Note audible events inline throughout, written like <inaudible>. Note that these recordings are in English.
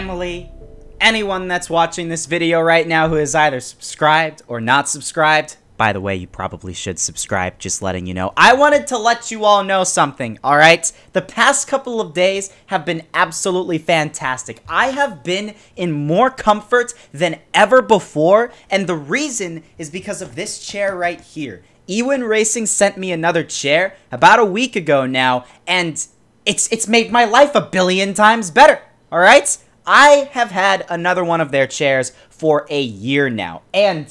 family, anyone that's watching this video right now who is either subscribed or not subscribed. By the way, you probably should subscribe, just letting you know. I wanted to let you all know something, alright? The past couple of days have been absolutely fantastic. I have been in more comfort than ever before, and the reason is because of this chair right here. Ewin Racing sent me another chair about a week ago now, and it's it's made my life a billion times better. All right? I have had another one of their chairs for a year now, and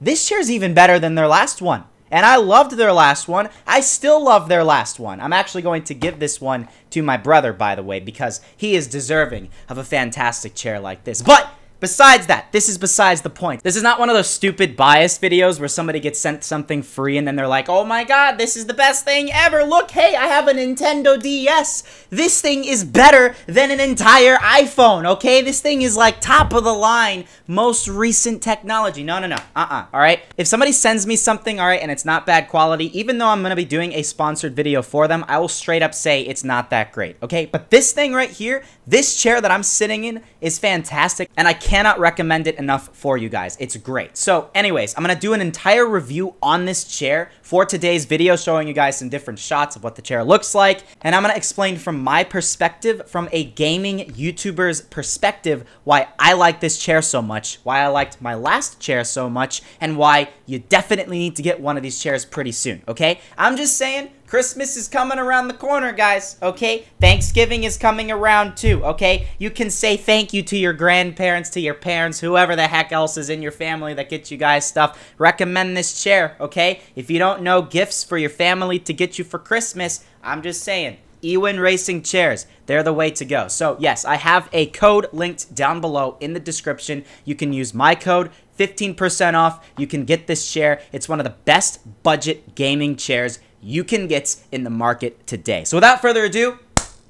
this chair's even better than their last one. And I loved their last one. I still love their last one. I'm actually going to give this one to my brother, by the way, because he is deserving of a fantastic chair like this. But Besides that, this is besides the point. This is not one of those stupid bias videos where somebody gets sent something free and then they're like, oh my god, this is the best thing ever. Look, hey, I have a Nintendo DS. This thing is better than an entire iPhone, okay? This thing is like top of the line, most recent technology. No, no, no. Uh-uh, all right? If somebody sends me something, all right, and it's not bad quality, even though I'm to be doing a sponsored video for them, I will straight up say it's not that great, okay? But this thing right here, this chair that I'm sitting in is fantastic, and I can't cannot recommend it enough for you guys. It's great. So anyways, I'm going to do an entire review on this chair for today's video, showing you guys some different shots of what the chair looks like. And I'm going to explain from my perspective, from a gaming YouTuber's perspective, why I like this chair so much, why I liked my last chair so much, and why you definitely need to get one of these chairs pretty soon, okay? I'm just saying, Christmas is coming around the corner, guys, okay? Thanksgiving is coming around too, okay? You can say thank you to your grandparents, to your parents, whoever the heck else is in your family that gets you guys stuff. Recommend this chair, okay? If you don't know gifts for your family to get you for Christmas, I'm just saying. Ewin Racing Chairs. They're the way to go. So, yes, I have a code linked down below in the description. You can use my code, 15% off. You can get this chair. It's one of the best budget gaming chairs you can get in the market today. So without further ado,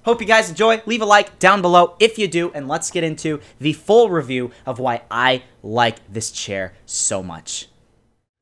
hope you guys enjoy. Leave a like down below if you do, and let's get into the full review of why I like this chair so much.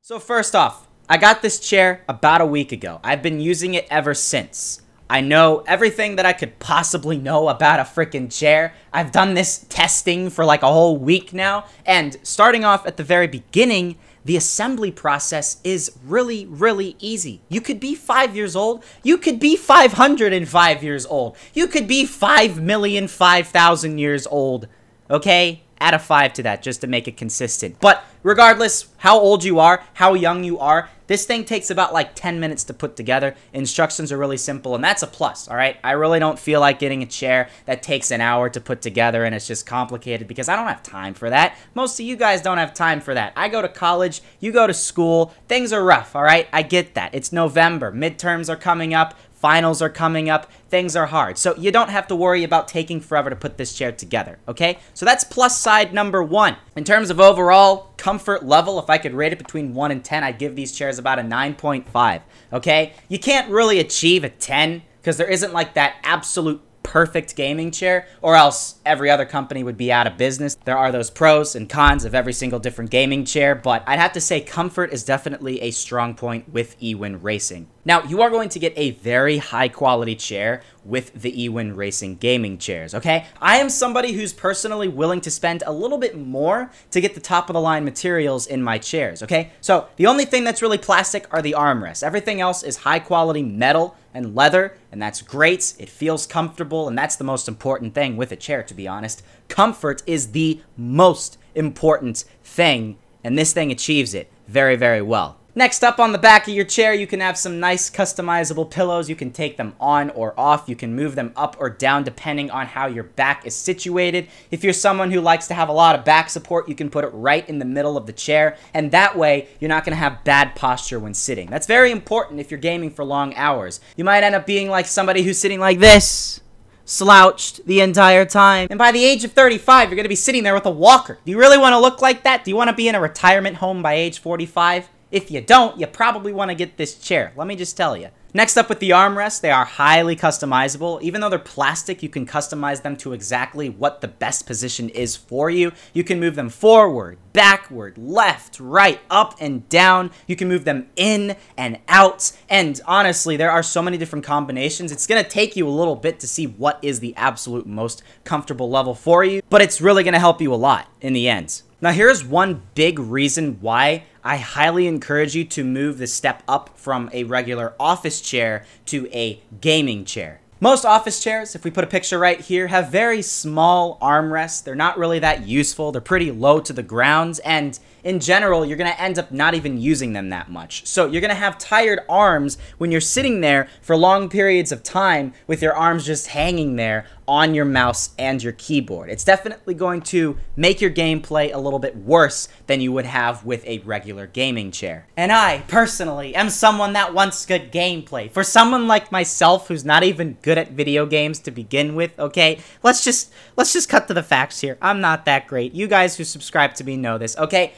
So first off, I got this chair about a week ago. I've been using it ever since. I know everything that I could possibly know about a freaking chair. I've done this testing for like a whole week now, and starting off at the very beginning, the assembly process is really, really easy. You could be five years old. You could be 505 years old. You could be 5 million, 5,000 years old. Okay? Add a 5 to that just to make it consistent. But regardless how old you are, how young you are, this thing takes about like 10 minutes to put together. Instructions are really simple, and that's a plus, all right? I really don't feel like getting a chair that takes an hour to put together and it's just complicated because I don't have time for that. Most of you guys don't have time for that. I go to college, you go to school, things are rough, all right? I get that. It's November, midterms are coming up, Finals are coming up. Things are hard. So you don't have to worry about taking forever to put this chair together, okay? So that's plus side number one. In terms of overall comfort level, if I could rate it between 1 and 10, I'd give these chairs about a 9.5, okay? You can't really achieve a 10 because there isn't like that absolute perfect gaming chair, or else every other company would be out of business. There are those pros and cons of every single different gaming chair, but I'd have to say comfort is definitely a strong point with Ewin Racing. Now, you are going to get a very high quality chair with the Ewin Racing gaming chairs, okay? I am somebody who's personally willing to spend a little bit more to get the top of the line materials in my chairs, okay? So, the only thing that's really plastic are the armrests. Everything else is high quality metal and leather, and that's great. It feels comfortable, and that's the most important thing with a chair, to be honest. Comfort is the most important thing, and this thing achieves it very, very well. Next up on the back of your chair, you can have some nice customizable pillows. You can take them on or off. You can move them up or down depending on how your back is situated. If you're someone who likes to have a lot of back support, you can put it right in the middle of the chair. And that way, you're not going to have bad posture when sitting. That's very important if you're gaming for long hours. You might end up being like somebody who's sitting like this slouched the entire time. And by the age of 35, you're going to be sitting there with a walker. Do you really want to look like that? Do you want to be in a retirement home by age 45? If you don't, you probably want to get this chair. Let me just tell you. Next up with the armrests, they are highly customizable. Even though they're plastic, you can customize them to exactly what the best position is for you. You can move them forward, backward, left, right, up, and down. You can move them in and out. And honestly, there are so many different combinations. It's going to take you a little bit to see what is the absolute most comfortable level for you, but it's really going to help you a lot in the end. Now, here's one big reason why I highly encourage you to move the step up from a regular office chair to a gaming chair. Most office chairs, if we put a picture right here, have very small armrests. They're not really that useful. They're pretty low to the ground, and in general, you're going to end up not even using them that much. So you're going to have tired arms when you're sitting there for long periods of time with your arms just hanging there on your mouse and your keyboard. It's definitely going to make your gameplay a little bit worse than you would have with a regular gaming chair. And I, personally, am someone that wants good gameplay. For someone like myself who's not even good at video games to begin with, okay? Let's just let's just cut to the facts here. I'm not that great. You guys who subscribe to me know this, okay?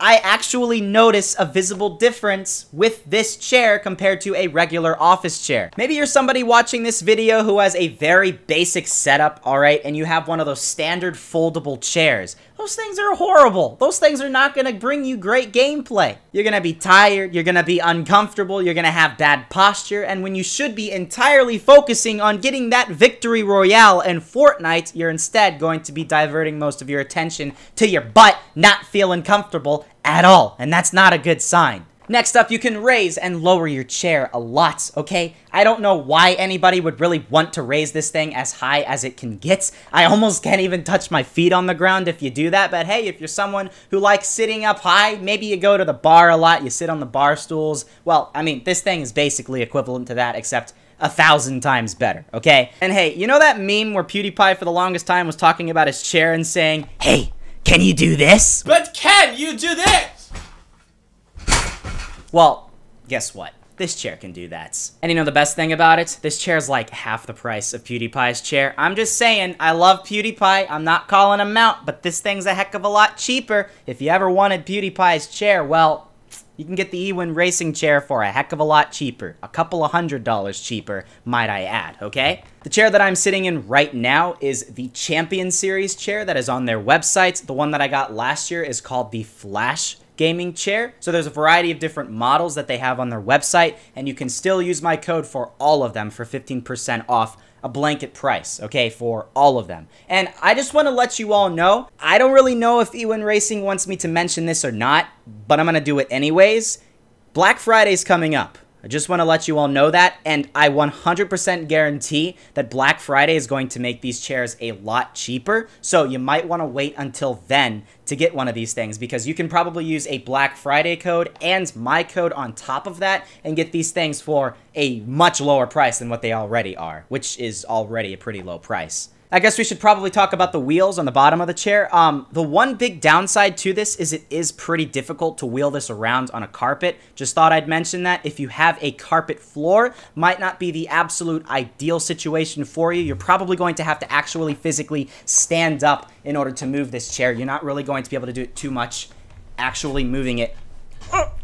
I actually notice a visible difference with this chair compared to a regular office chair. Maybe you're somebody watching this video who has a very basic setup, alright, and you have one of those standard foldable chairs. Those things are horrible. Those things are not going to bring you great gameplay. You're going to be tired, you're going to be uncomfortable, you're going to have bad posture, and when you should be entirely focusing on getting that victory royale in Fortnite, you're instead going to be diverting most of your attention to your butt not feeling comfortable at all, and that's not a good sign. Next up, you can raise and lower your chair a lot, okay? I don't know why anybody would really want to raise this thing as high as it can get. I almost can't even touch my feet on the ground if you do that, but hey, if you're someone who likes sitting up high, maybe you go to the bar a lot, you sit on the bar stools. Well, I mean, this thing is basically equivalent to that, except a thousand times better, okay? And hey, you know that meme where PewDiePie for the longest time was talking about his chair and saying, Hey, can you do this? But can you do this? Well, guess what? This chair can do that. And you know the best thing about it? This chair's like half the price of PewDiePie's chair. I'm just saying, I love PewDiePie. I'm not calling him out, but this thing's a heck of a lot cheaper. If you ever wanted PewDiePie's chair, well, you can get the Ewin racing chair for a heck of a lot cheaper. A couple of hundred dollars cheaper, might I add, okay? The chair that I'm sitting in right now is the Champion Series chair that is on their website. The one that I got last year is called the Flash gaming chair. So there's a variety of different models that they have on their website, and you can still use my code for all of them for 15% off a blanket price, okay, for all of them. And I just want to let you all know, I don't really know if Ewin Racing wants me to mention this or not, but I'm going to do it anyways. Black Friday's coming up. I just want to let you all know that, and I 100% guarantee that Black Friday is going to make these chairs a lot cheaper, so you might want to wait until then to get one of these things because you can probably use a Black Friday code and my code on top of that and get these things for a much lower price than what they already are, which is already a pretty low price. I guess we should probably talk about the wheels on the bottom of the chair. Um, the one big downside to this is it is pretty difficult to wheel this around on a carpet. Just thought I'd mention that. If you have a carpet floor, might not be the absolute ideal situation for you. You're probably going to have to actually physically stand up in order to move this chair. You're not really going to be able to do it too much actually moving it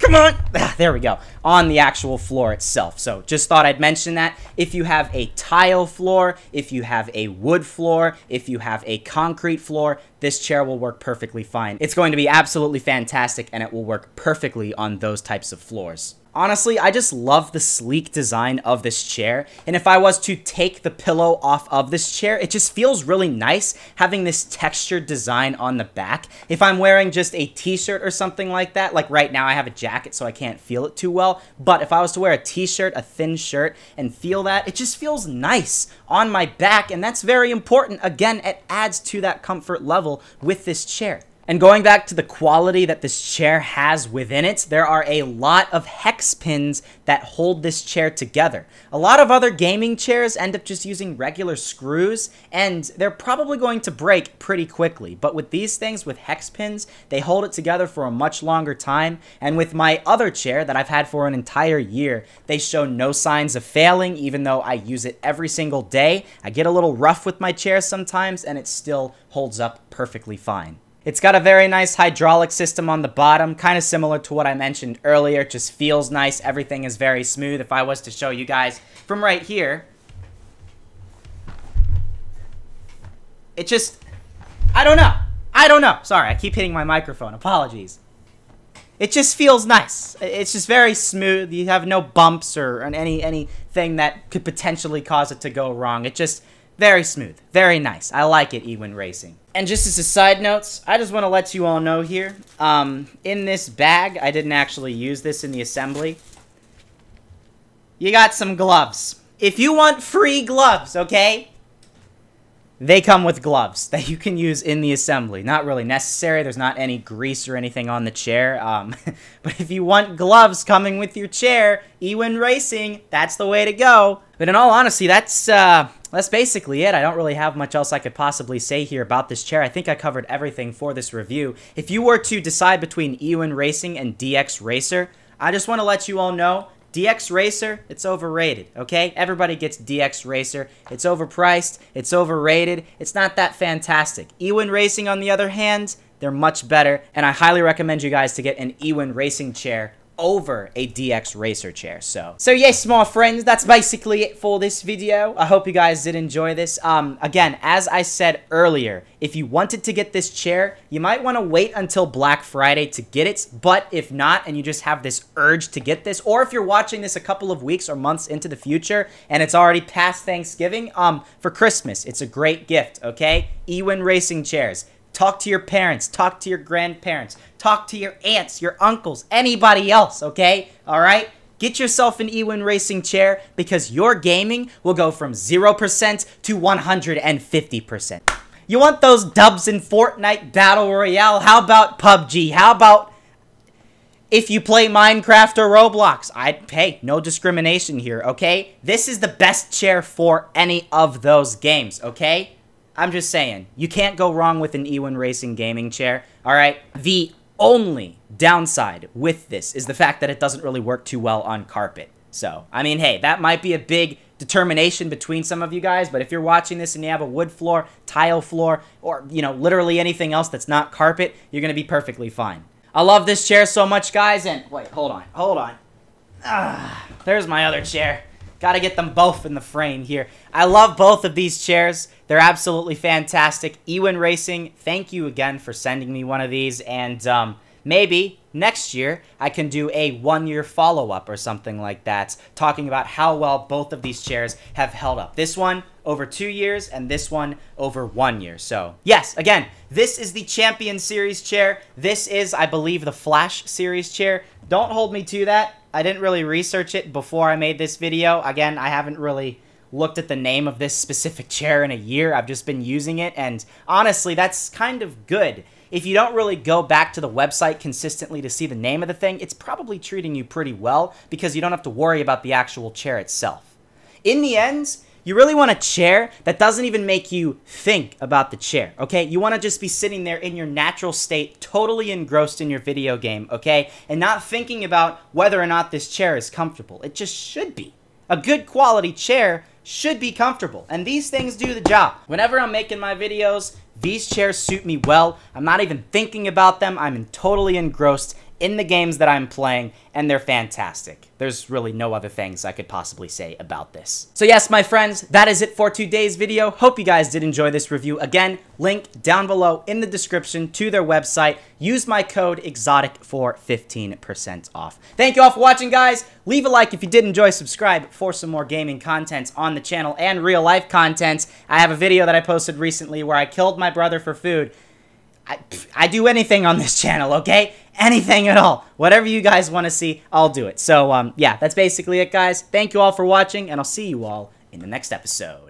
come on. Ah, there we go. On the actual floor itself. So just thought I'd mention that. If you have a tile floor, if you have a wood floor, if you have a concrete floor, this chair will work perfectly fine. It's going to be absolutely fantastic and it will work perfectly on those types of floors. Honestly, I just love the sleek design of this chair, and if I was to take the pillow off of this chair, it just feels really nice having this textured design on the back. If I'm wearing just a t-shirt or something like that, like right now I have a jacket so I can't feel it too well, but if I was to wear a t-shirt, a thin shirt, and feel that, it just feels nice on my back, and that's very important. Again, it adds to that comfort level with this chair. And going back to the quality that this chair has within it, there are a lot of hex pins that hold this chair together. A lot of other gaming chairs end up just using regular screws, and they're probably going to break pretty quickly. But with these things, with hex pins, they hold it together for a much longer time. And with my other chair that I've had for an entire year, they show no signs of failing, even though I use it every single day. I get a little rough with my chair sometimes, and it still holds up perfectly fine. It's got a very nice hydraulic system on the bottom, kind of similar to what I mentioned earlier. Just feels nice. Everything is very smooth. If I was to show you guys from right here, it just, I don't know. I don't know. Sorry, I keep hitting my microphone. Apologies. It just feels nice. It's just very smooth. You have no bumps or any anything that could potentially cause it to go wrong. It just very smooth. Very nice. I like it, Ewin Racing. And just as a side note, I just want to let you all know here, um, in this bag, I didn't actually use this in the assembly. You got some gloves. If you want free gloves, okay? They come with gloves that you can use in the assembly. Not really necessary. There's not any grease or anything on the chair. Um, <laughs> but if you want gloves coming with your chair, Ewin Racing, that's the way to go. But in all honesty, that's uh, that's basically it. I don't really have much else I could possibly say here about this chair. I think I covered everything for this review. If you were to decide between Ewin Racing and DX Racer, I just want to let you all know DX Racer, it's overrated, okay? Everybody gets DX Racer. It's overpriced, it's overrated, it's not that fantastic. Ewin Racing, on the other hand, they're much better, and I highly recommend you guys to get an Ewin Racing chair over a DX Racer chair. So, so yes, my friends, that's basically it for this video. I hope you guys did enjoy this. Um, again, as I said earlier, if you wanted to get this chair, you might want to wait until Black Friday to get it. But if not, and you just have this urge to get this, or if you're watching this a couple of weeks or months into the future and it's already past Thanksgiving, um, for Christmas, it's a great gift, okay? Ewin Racing Chairs. Talk to your parents, talk to your grandparents, talk to your aunts, your uncles, anybody else, okay? All right? Get yourself an Ewin Racing chair because your gaming will go from 0% to 150%. You want those dubs in Fortnite Battle Royale? How about PUBG? How about if you play Minecraft or Roblox? I hey, no discrimination here, okay? This is the best chair for any of those games, okay? I'm just saying, you can't go wrong with an Ewin Racing gaming chair, alright? The only downside with this is the fact that it doesn't really work too well on carpet. So, I mean, hey, that might be a big determination between some of you guys, but if you're watching this and you have a wood floor, tile floor, or, you know, literally anything else that's not carpet, you're going to be perfectly fine. I love this chair so much, guys, and wait, hold on, hold on. Ah, there's my other chair. Gotta get them both in the frame here. I love both of these chairs. They're absolutely fantastic. Ewin Racing, thank you again for sending me one of these. And um, maybe next year I can do a one-year follow-up or something like that, talking about how well both of these chairs have held up. This one over two years and this one over one year. So yes, again, this is the Champion Series chair. This is, I believe, the Flash Series chair. Don't hold me to that. I didn't really research it before I made this video. Again, I haven't really looked at the name of this specific chair in a year. I've just been using it, and honestly, that's kind of good. If you don't really go back to the website consistently to see the name of the thing, it's probably treating you pretty well because you don't have to worry about the actual chair itself. In the end, you really want a chair that doesn't even make you think about the chair, okay? You want to just be sitting there in your natural state, totally engrossed in your video game, okay? And not thinking about whether or not this chair is comfortable. It just should be. A good quality chair should be comfortable, and these things do the job. Whenever I'm making my videos, these chairs suit me well. I'm not even thinking about them. I'm totally engrossed in the games that I'm playing, and they're fantastic. There's really no other things I could possibly say about this. So yes, my friends, that is it for today's video. Hope you guys did enjoy this review. Again, link down below in the description to their website. Use my code Exxotik for 15% off. Thank you all for watching, guys. Leave a like if you did enjoy. Subscribe for some more gaming content on the channel and real-life content. I have a video that I posted recently where I killed my brother for food. I, I do anything on this channel, okay? Anything at all. Whatever you guys want to see, I'll do it. So, um, yeah, that's basically it, guys. Thank you all for watching, and I'll see you all in the next episode.